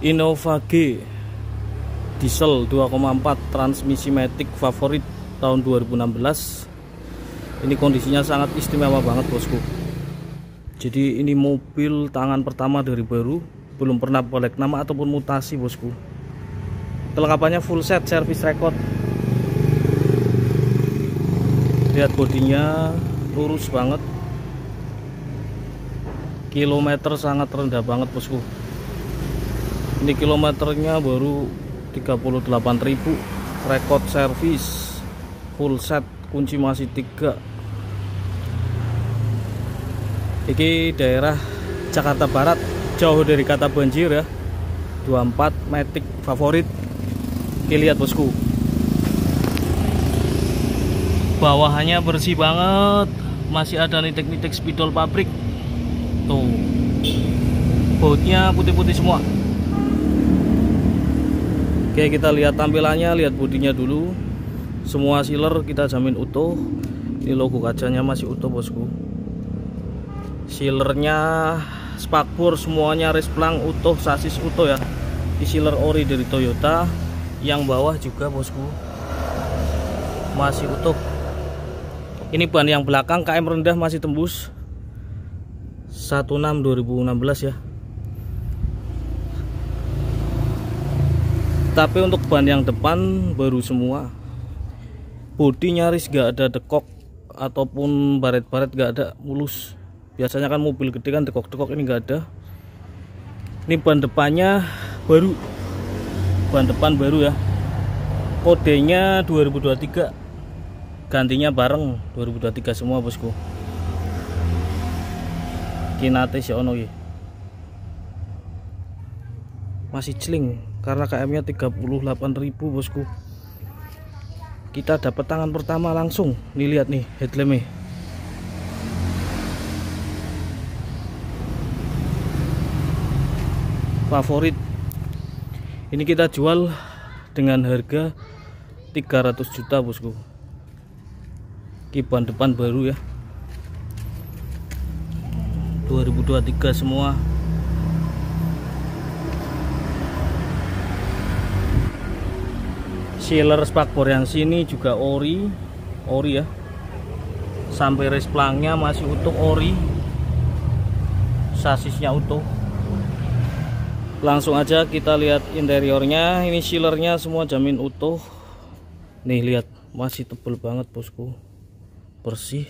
Innova G. Diesel 2,4 transmisi matic favorit tahun 2016 ini kondisinya sangat istimewa banget bosku. Jadi ini mobil tangan pertama dari baru belum pernah boleh nama ataupun mutasi bosku. Kelengkapannya full set service record. Lihat bodinya lurus banget. Kilometer sangat rendah banget bosku ini kilometernya baru 38.000 record service full set kunci masih tiga. Ini daerah Jakarta Barat jauh dari kata banjir ya. 24 matic favorit. Oke lihat bosku. Bawahannya bersih banget. Masih ada nitek-nitek spidol pabrik. Tuh. Bautnya putih-putih semua Oke kita lihat tampilannya lihat bodinya dulu. Semua sealer kita jamin utuh. Ini logo kacanya masih utuh bosku. Sealernya spakbor semuanya resplang utuh sasis utuh ya. Di sealer ori dari Toyota. Yang bawah juga bosku. Masih utuh. Ini ban yang belakang KM rendah masih tembus. 16 2016 ya tapi untuk ban yang depan baru semua. Bodi nyaris gak ada dekok ataupun baret-baret gak ada mulus. Biasanya kan mobil gede kan dekok-dekok ini gak ada. Ini ban depannya baru. Ban depan baru ya. Kodenya 2023 gantinya bareng 2023 semua bosku. Kinate si ono masih celing karena KM nya 38.000 bosku. Kita dapat tangan pertama langsung. Nih lihat nih headlampnya. Favorit. Ini kita jual dengan harga 300 juta bosku. Kiban depan baru ya. 2023 semua sealer spakbor yang sini juga ori ori ya. Sampai resplangnya masih utuh ori. Sasisnya utuh. Langsung aja kita lihat interiornya. Ini sealernya semua jamin utuh. Nih lihat. Masih tebel banget bosku. Bersih.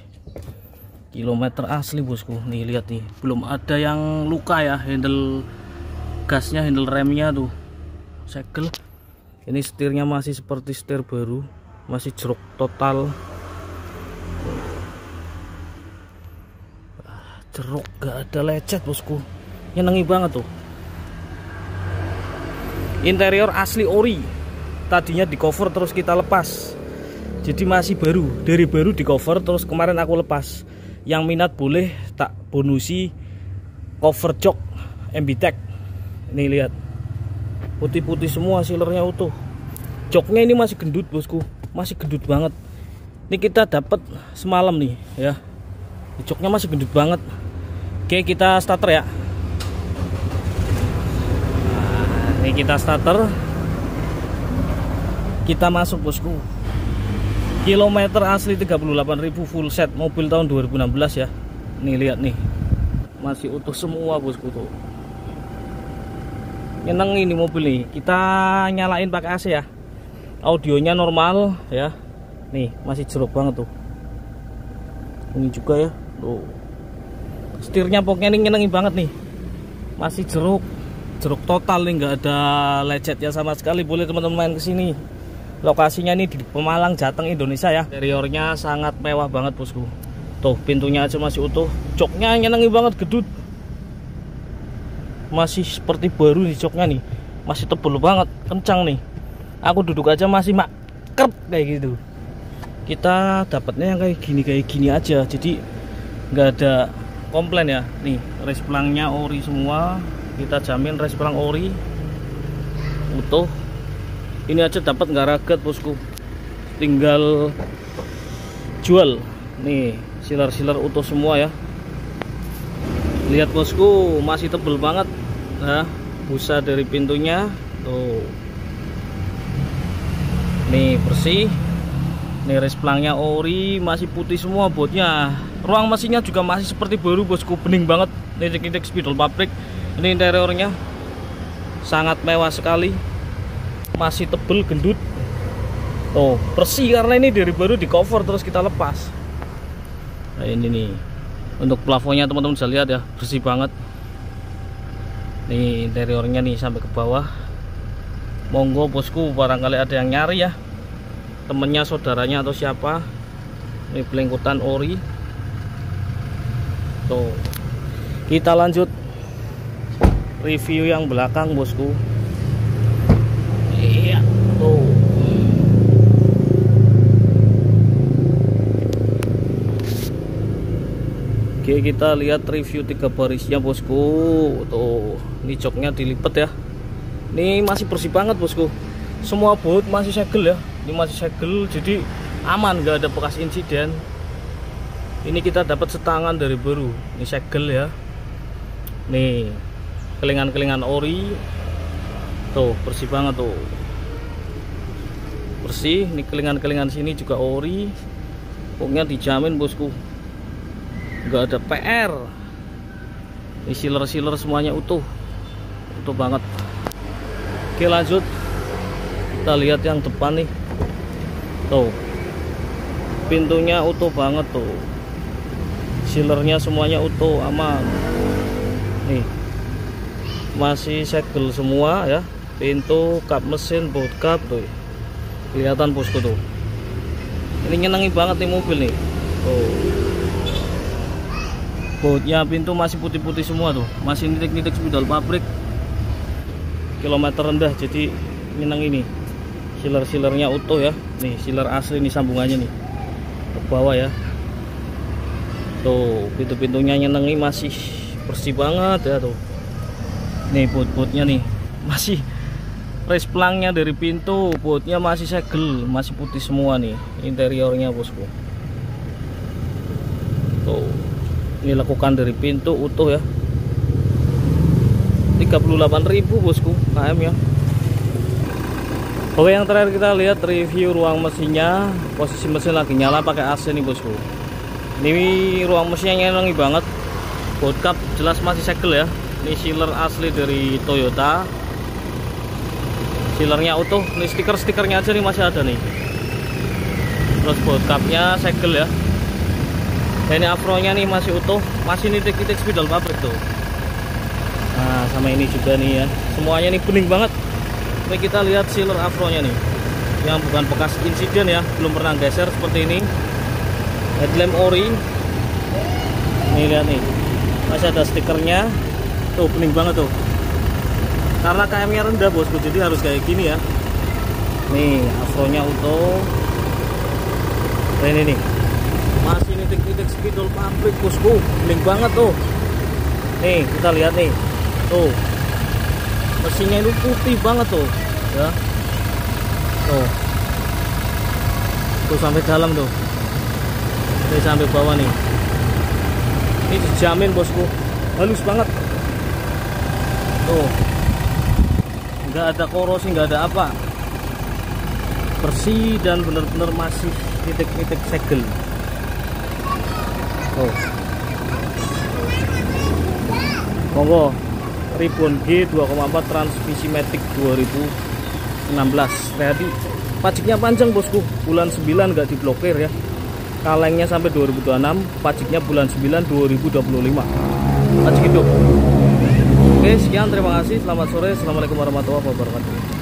Kilometer asli bosku. Nih lihat nih. Belum ada yang luka ya handle gasnya handle remnya tuh. Segel ini setirnya masih seperti setir baru masih jeruk total. Ah, jeruk gak ada lecet bosku. Nyenengi banget tuh. Interior asli ori. Tadinya di cover terus kita lepas. Jadi masih baru. Dari baru di cover terus kemarin aku lepas. Yang minat boleh tak bonusi cover jok MB Tech ini lihat putih-putih semua sealernya utuh. Joknya ini masih gendut bosku. Masih gendut banget. Ini kita dapat semalam nih ya. Joknya masih gendut banget. Oke kita starter ya. Nah, ini kita starter. Kita masuk bosku. Kilometer asli 38.000 full set mobil tahun 2016 ya. Nih lihat nih. Masih utuh semua bosku tuh nyeneng ini mobil nih kita nyalain pakai AC ya. Audionya normal ya. Nih masih jeruk banget tuh. Ini juga ya. Tuh. Setirnya pokoknya ini nyenengin banget nih. Masih jeruk. Jeruk total nih nggak ada lecet ya sama sekali. Boleh teman-teman main ke sini lokasinya ini di Pemalang Jateng Indonesia ya. Interiornya sangat mewah banget bosku. Tuh pintunya aja masih utuh. Coknya nyenengin banget gedut masih seperti baru nih joknya nih. Masih tebel banget kencang nih. Aku duduk aja masih mak. Kerp kayak gitu. Kita dapatnya yang kayak gini kayak gini aja. Jadi nggak ada komplain ya. Nih resplangnya ori semua. Kita jamin resplang ori. Utuh. Ini aja dapat nggak ragat bosku. Tinggal jual. Nih silar-silar utuh semua ya. Lihat bosku masih tebel banget ya busa dari pintunya. Tuh. Nih bersih. Nih resplangnya ori masih putih semua botnya ruang mesinnya juga masih seperti baru bosku. Bening banget. Nitik-nitik spidol pabrik. Ini interiornya sangat mewah sekali. Masih tebel gendut. Tuh bersih karena ini dari baru di cover terus kita lepas. Nah ini nih. Untuk plafonnya teman-teman bisa lihat ya. Bersih banget nih interiornya nih sampai ke bawah. Monggo bosku barangkali ada yang nyari ya. Temennya saudaranya atau siapa. Ini pelingkutan ori. Tuh. Kita lanjut review yang belakang bosku iya tuh Kita lihat review tiga barisnya bosku. Tuh ini joknya dilipat ya. Ini masih bersih banget bosku. Semua baut masih segel ya. Ini masih segel jadi aman gak ada bekas insiden. Ini kita dapat setangan dari baru ini segel ya. Nih kelingan-kelingan ori. Tuh bersih banget tuh. Bersih ini kelingan-kelingan sini juga ori. Pokoknya dijamin bosku nggak ada PR ini sealer-sealer semuanya utuh. Utuh banget. Oke lanjut. Kita lihat yang depan nih. Tuh. Pintunya utuh banget tuh. Sealernya semuanya utuh aman. Nih. Masih segel semua ya. Pintu kap mesin baut kap tuh. Kelihatan bosku tuh. Ini nyenangi banget nih mobil nih. Tuh bautnya pintu masih putih-putih semua tuh. Masih nitik-nitik spidol pabrik. Kilometer rendah jadi minang ini. Sealer-sealernya utuh ya. Nih sealer asli nih sambungannya nih. Ke bawah ya. Tuh pintu-pintunya nyenengi masih bersih banget ya tuh. Nih boot-bootnya nih. Masih race plangnya dari pintu. Bootnya masih segel masih putih semua nih interiornya bosku. Tuh ini lakukan dari pintu utuh ya. 38.000 bosku KM ya. Oke yang terakhir kita lihat review ruang mesinnya. Posisi mesin lagi nyala pakai AC nih bosku. Ini ruang mesinnya nyenengi banget. Cup jelas masih segel ya. Ini sealer asli dari Toyota. Sealernya utuh. Ini stiker-stikernya aja nih masih ada nih. Terus cupnya segel ya ini afronya nih masih utuh masih nitik-nitik spidol pabrik tuh. Nah sama ini juga nih ya. Semuanya nih kuning banget. Ini kita lihat sealer afronya nih. Yang bukan bekas insiden ya belum pernah geser seperti ini. Headlamp ori. Ini lihat nih. Masih ada stikernya. Tuh kuning banget tuh. Karena KM nya rendah bosku jadi harus kayak gini ya. Nih afronya utuh. Nah, ini nih masih nitik-nitik spidol pabrik bosku link banget tuh. Nih kita lihat nih. Tuh. Mesinnya itu putih banget tuh ya. Tuh. Tuh sampai dalam tuh. Ini sampai bawah nih. Ini dijamin bosku. Halus banget. Tuh. Nggak ada korosi nggak ada apa. Bersih dan benar-benar masih titik-titik segel oh. Monggo. Ribbon G 2,4 transmisi Matic 2016 Ready pajaknya panjang bosku. Bulan 9 nggak diblokir ya. Kalengnya sampai 2026 pajaknya bulan 9 2025 pajak hidup. Oke sekian terima kasih. Selamat sore. Assalamualaikum warahmatullahi wabarakatuh